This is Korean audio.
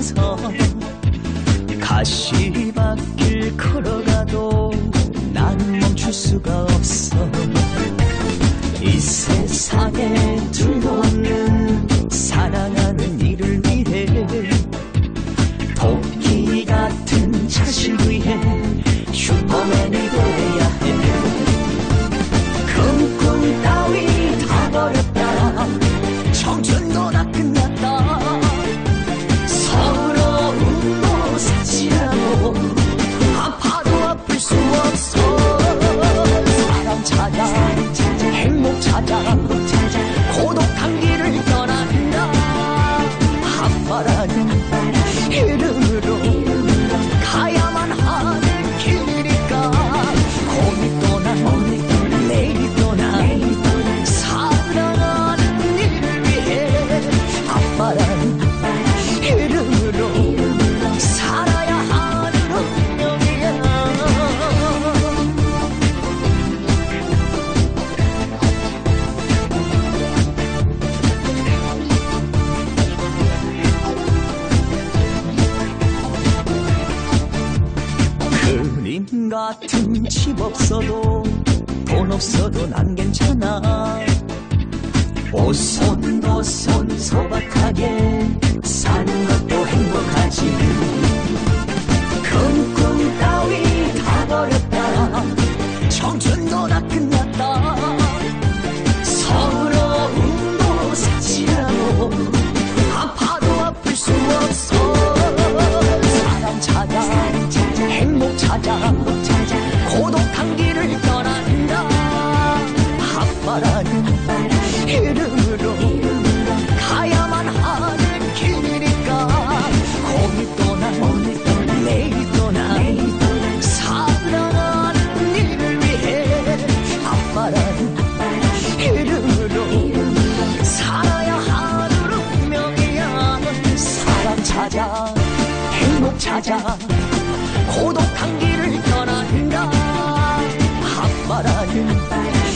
없어 가시밭길 걸어가도 나는 멈출 수가 없어 같은 집 없어도 돈 없어도 난 괜찮아. 오손도손 소박하게 사는 것도 행복하지. 꿈꿈 따위 다 버렸다. 청춘도 다 끝났다. 서러움도 사치라고. 아파도 아플 수 없어. 사랑 찾아 행복 찾아 아빠는 이름으로 가야만 하는 길이니까. 거기 떠나 언니 내일 떠나니 사랑하는 이를 위해 아빠는 이름으로 살아야 하도록 명예와 사랑 찾아 행복 찾아 고독한 길을 떠난다 아빠라는